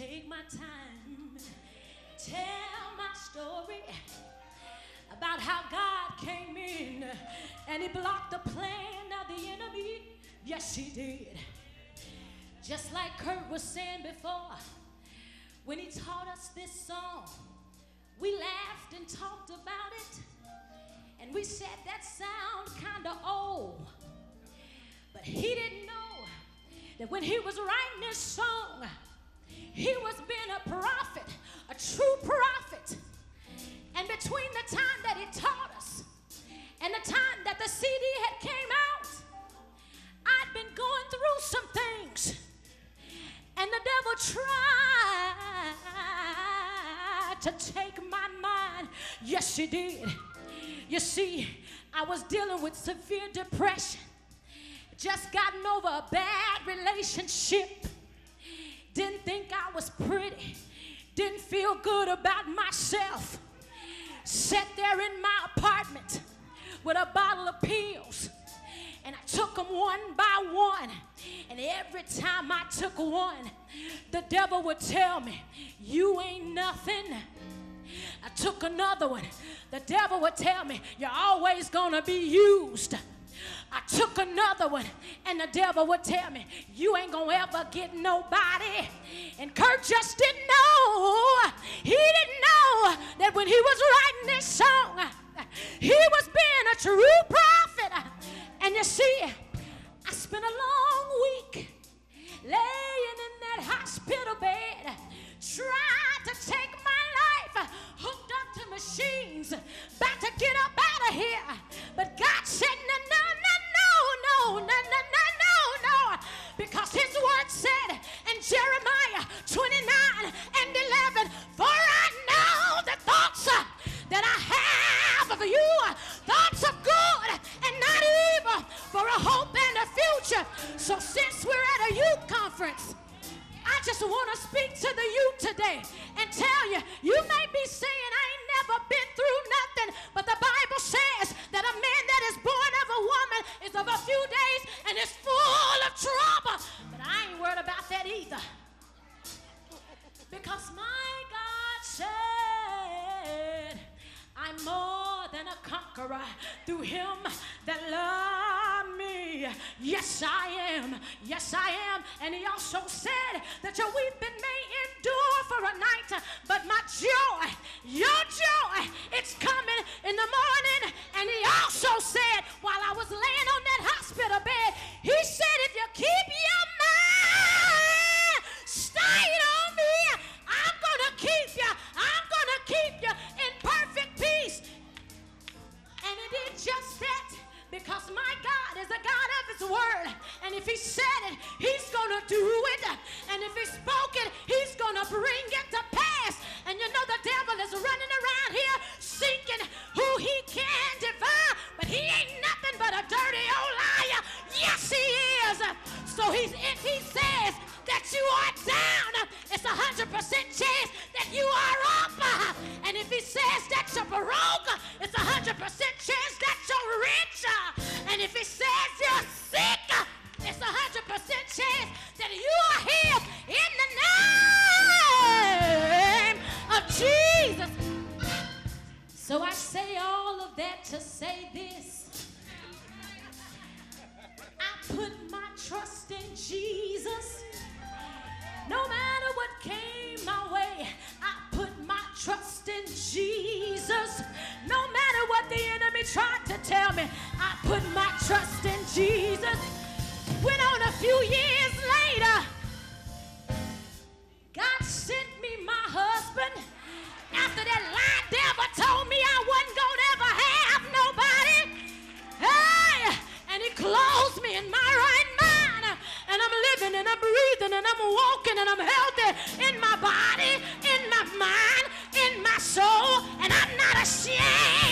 take my time, tell my story about how God came in and He blocked the plan of the enemy. Yes, He did. Just like Kurt was saying before, when he taught us this song, we laughed and talked about it, and we said that sound kind of old. But he didn't know that when he was writing this song, he was being a prophet, a true prophet. And between the time that he taught us and the time that the CD had came out, I'd been going through some things. And the devil tried to take my mind. Yes, he did. You see, I was dealing with severe depression, just gotten over a bad relationship, feel good about myself. Sat there in my apartment with a bottle of pills and I took them one by one. And every time I took one, the devil would tell me, You ain't nothing. I took another one. The devil would tell me, You're always gonna be used. I took another one, and the devil would tell me, You ain't gonna ever get nobody. And Kurt just didn't know. When he was writing this song, he was being a true prophet. And you see, I spent a long I just want to speak to the youth today and tell you, you may be saying, I ain't never been through nothing, but the Bible says that a man that is born of a woman is of a few days and is full of trouble. But I ain't worried about that either. Because my God said, I'm more than a conqueror through him that loved Yes, I am. Yes, I am. And he also said that your weeping may endure for a night, but my joy, your if He said it, He's going to do it. And if He spoke it, He's going to bring it chance that you are healed in the name of Jesus. So I say all of that to say this. I put my trust in Jesus. No matter what came my way, I put my trust in Jesus. No matter what the enemy tried to tell me, few years later, God sent me my husband. After that lie devil told me I wasn't gonna ever have nobody. Hey, and he clothed me in my right mind. And I'm living and I'm breathing and I'm walking and I'm healthy in my body, in my mind, in my soul, and I'm not ashamed